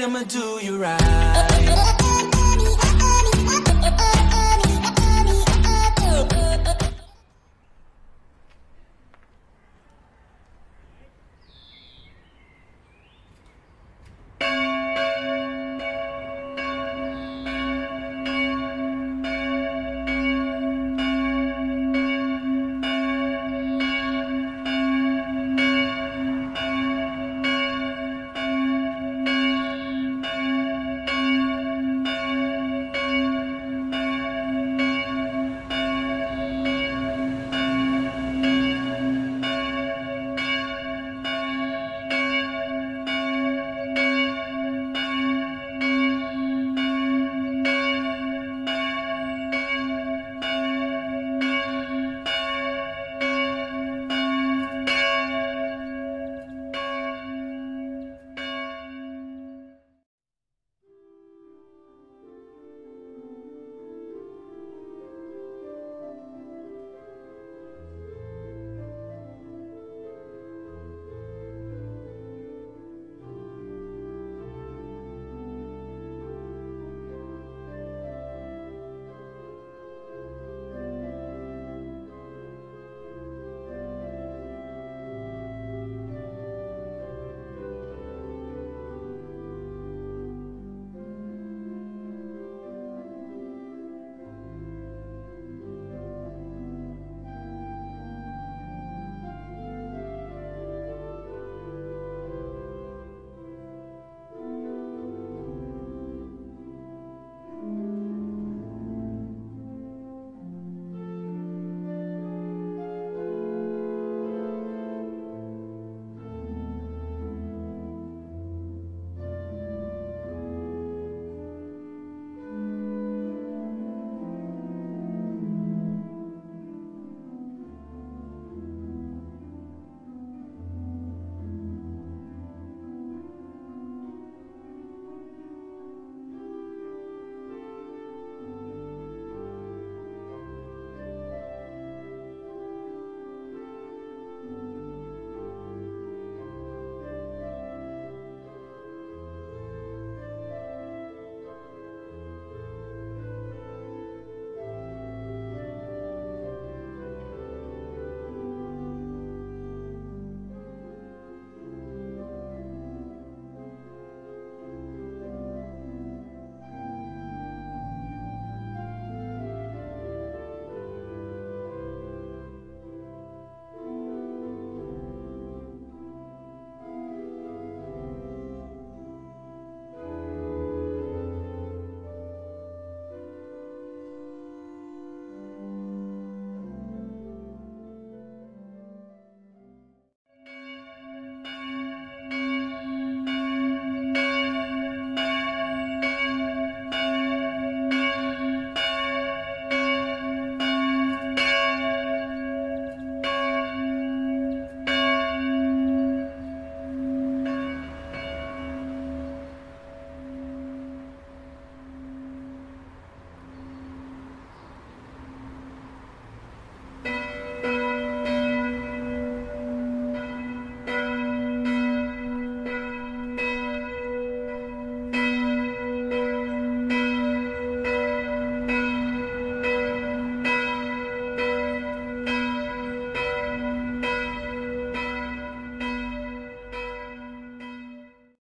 I'ma do you right.